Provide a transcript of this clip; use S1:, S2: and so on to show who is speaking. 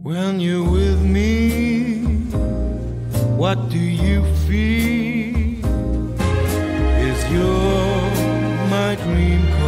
S1: When you're with me, what do you feel? Is your my dream? Come